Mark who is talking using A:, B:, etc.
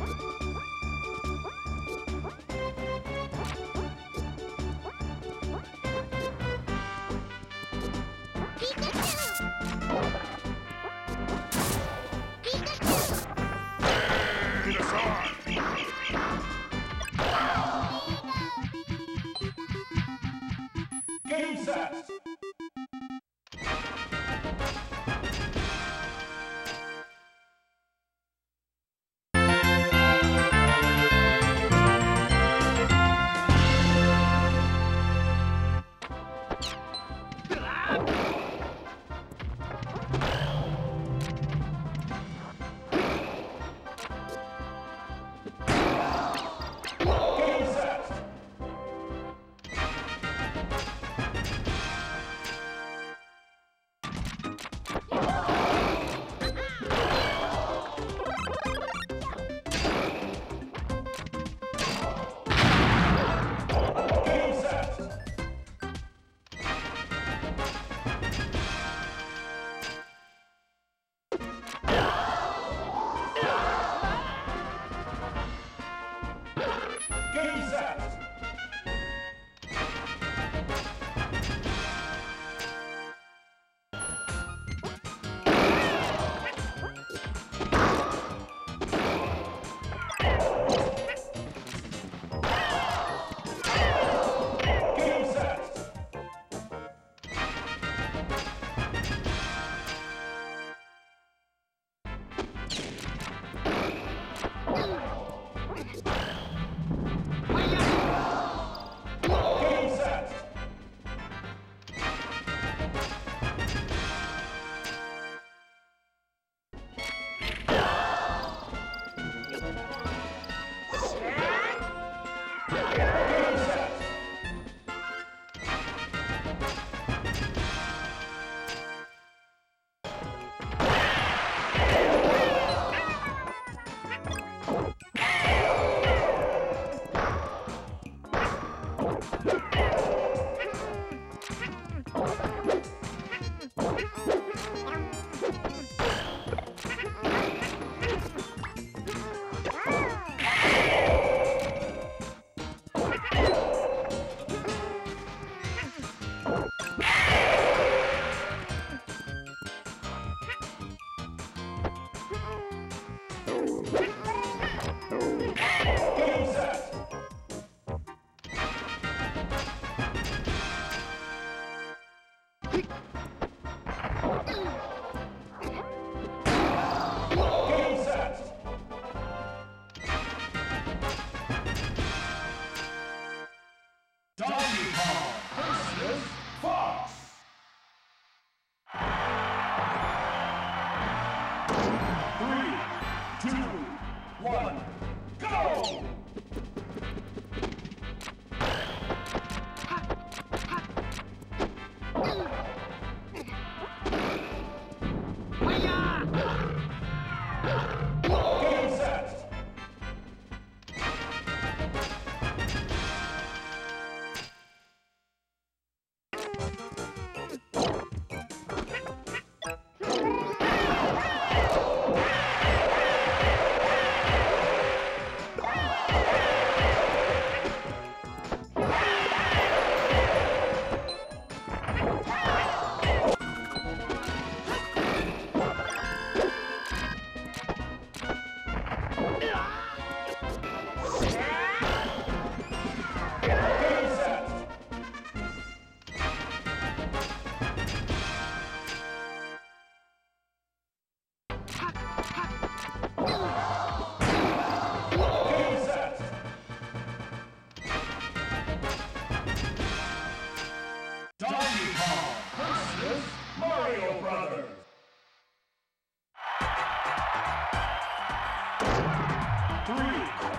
A: Thank you. 哎呀！three.